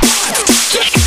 kick, kick.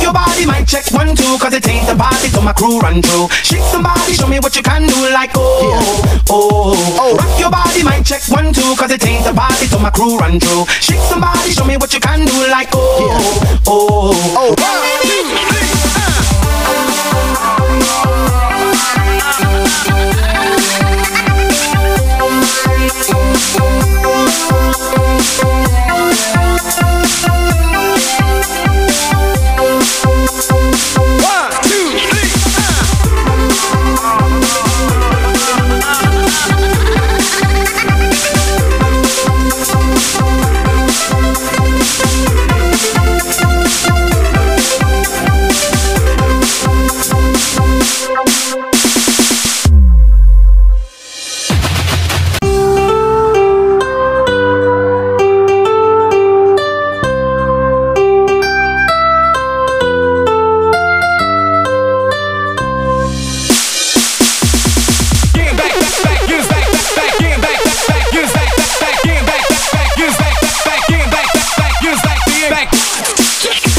Your body might check one, two, cause it ain't the party, so my crew run through. Shake somebody, show me what you can do, like oh, oh, oh. Rock your body might check one, two, cause it ain't the party, so my crew run through. Shake somebody, show me what you can do, like oh, oh, oh. Six.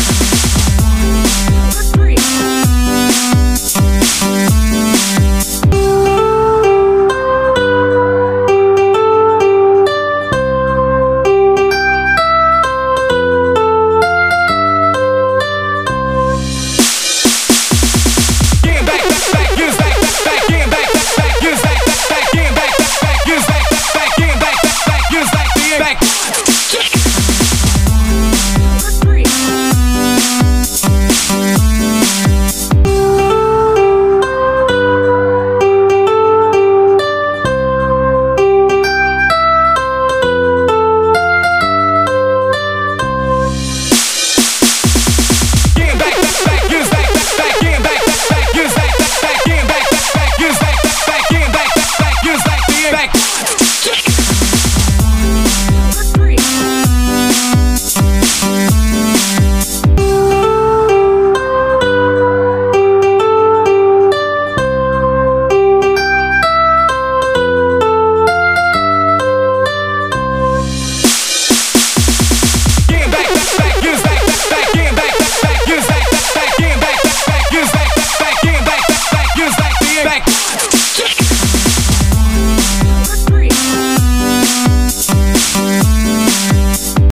Six.